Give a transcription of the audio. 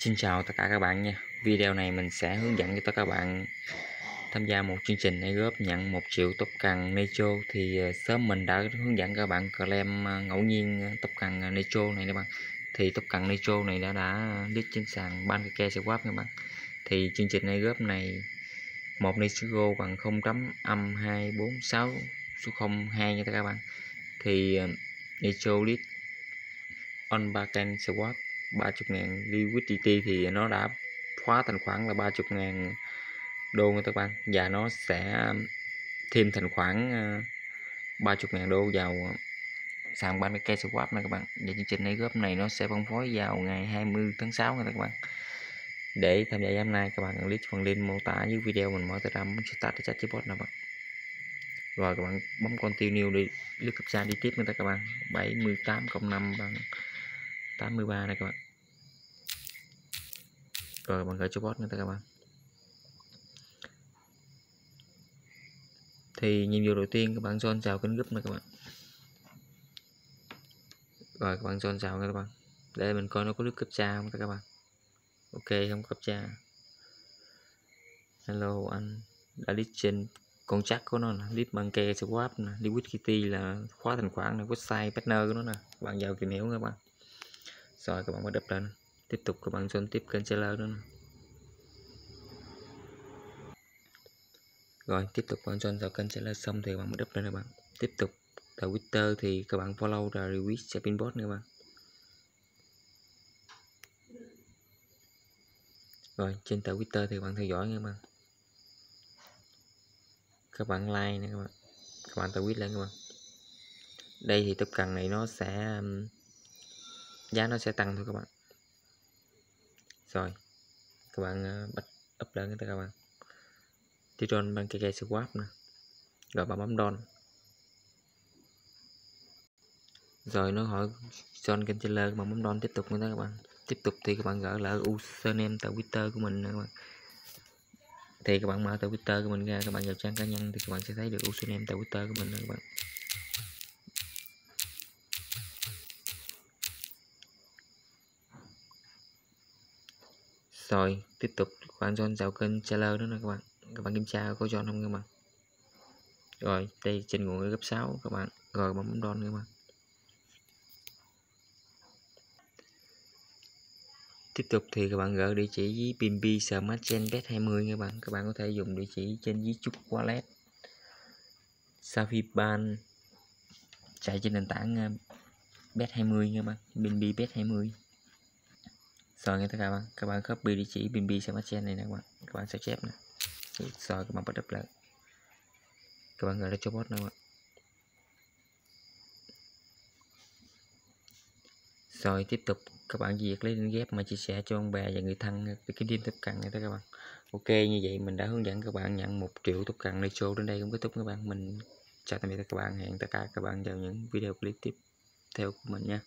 Xin chào tất cả các bạn nha. Video này mình sẽ hướng dẫn cho tất cả các bạn tham gia một chương trình airdrop nhận 1 triệu top cần Necho thì ờ, sớm mình đã hướng dẫn các bạn claim ờ, ngẫu nhiên ờ, top cần Necho này các bạn. Thì top cần Necho này đã đã list trên sàn Bankake Swap các bạn. Thì chương trình airdrop này một Necho bằng 0 chấm âm 246 số 02 nha các bạn. Thì ờ, Necho list on Bankake Swap 30.000 liquidity thì nó đã khóa thành khoản là 30.000 đô nha các bạn. Và nó sẽ thêm thành khoản ờ, 30.000 đô vào sàn Binance Swap này các bạn. Và chương trình này góp này nó sẽ phân phối vào ngày 20 tháng 6 nha các bạn. Để tham gia hôm nay, các bạn click phần link mô tả dưới video mình mở telegram muốn start để chat chatbot nào bạn. Rồi các bạn bấm continue để lướt click captcha đi tiếp nữa các bạn. 78 cộng 5 bằng 83 này các bạn. Rồi mình gửi cho bot nữa các bạn. Thì nhiệm vụ đầu tiên các bạn join chào kênh group này các bạn. Rồi, các bạn join chào các bạn. Để mình coi nó có nước cấp cha không các bạn. Ok, không cấp cha hello, anh đã list trên con chắc của nó là list bằng kê swap nè. Liquidity là khóa thành khoản này website partner của nó nè. Bạn vào tìm hiểu các bạn rồi các bạn bắt đập lên. Tiếp tục các bạn join tiếp kênh seller nữa rồi, tiếp tục bạn join vào kênh seller xong thì các bạn mới đập lên các bạn. Tiếp tục. Twitter thì các bạn follow là review sẽ pinbot nữa các bạn. Rồi, trên Twitter thì các bạn theo dõi nha các bạn. Các bạn like nè các bạn. Các bạn tweet lên các bạn. Đây thì tập cần này nó sẽ um, giá nó sẽ tăng thôi các bạn. Rồi các bạn ờ, bắt up lên các bạn. Titron bằng cái cây swap nè. Rồi bạn bấm don rồi nó hỏi John kênh các bạn bấm don tiếp tục nữa các bạn. Tiếp tục thì các bạn gỡ lại username tại Twitter của mình nè các bạn. Thì các bạn mở tại Twitter của mình ra các bạn vào trang cá nhân thì các bạn sẽ thấy được username tại Twitter của mình nè các bạn. Rồi tiếp tục bạn John vào kênh seller nữa nè các bạn. Các bạn kiểm tra có John không các bạn? Rồi đây trên nguồn gấp 6 các bạn. Rồi bấm don các bạn. Tiếp tục thì các bạn gỡ địa chỉ với BNB Smart Chain Bet 20 các bạn. Các bạn có thể dùng địa chỉ trên với chút wallet. Safiban chạy trên nền tảng ờ, Bet 20 các bạn. BNB Bet 20 rồi, nghe các bạn các bạn copy địa chỉ BNB Smart Chain này nè, các bạn các bạn sẽ chép nè. Rồi, các bạn bắt đập lại. Các bạn gửi lại cho bot nè, các bạn. Rồi, tiếp tục. Các bạn việc lấy link ghép mà chia sẻ cho ông bè và người thân về cái thêm tiếp cận nghe tất cả các bạn. Ok, như vậy mình đã hướng dẫn các bạn nhận một triệu tiếp cận này show đến đây cũng kết thúc các bạn. Mình chào tạm biệt các bạn. Hẹn tất cả các bạn vào những video clip tiếp theo của mình nha.